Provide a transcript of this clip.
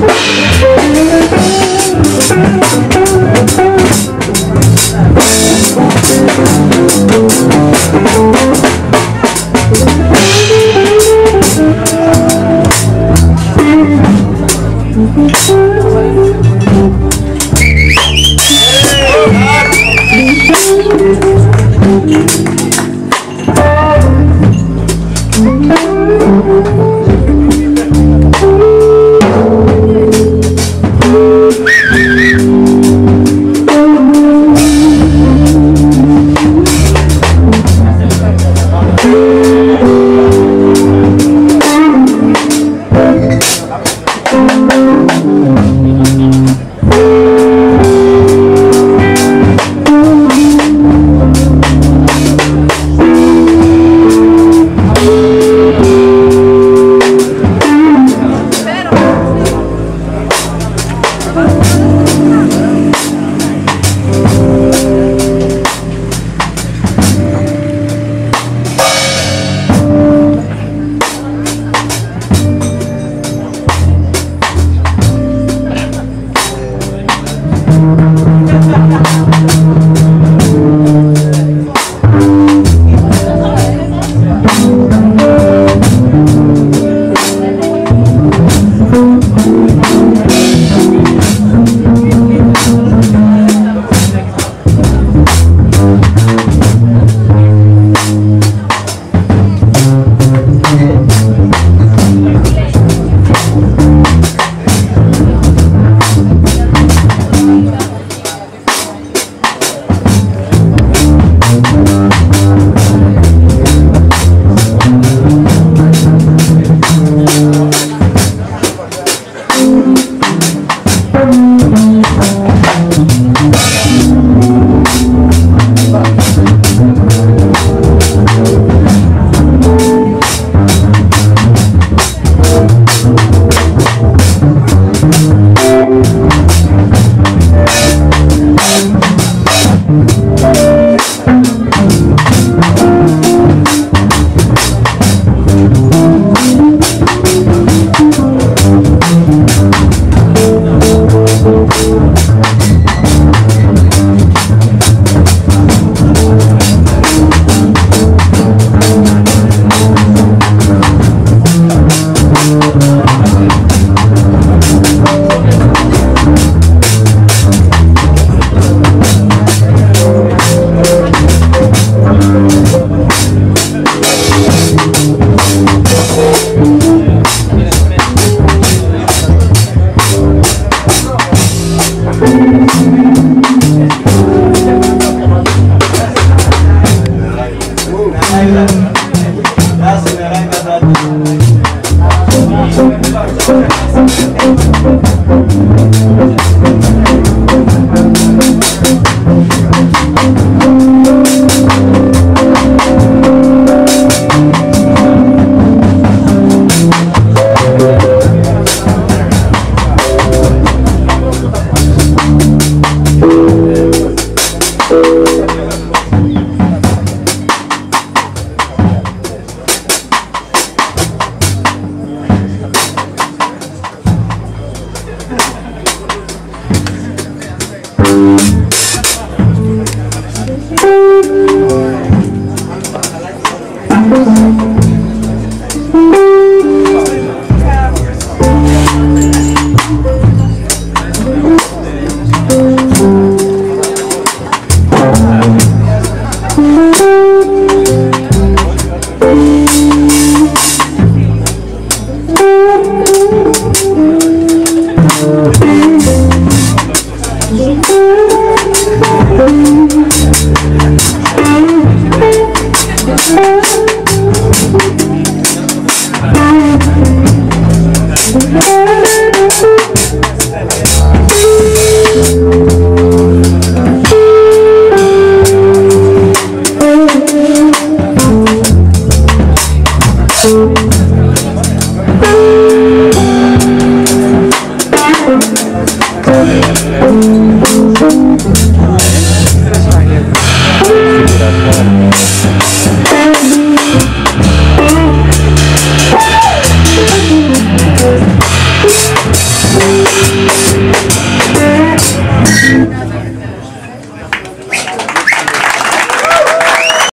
you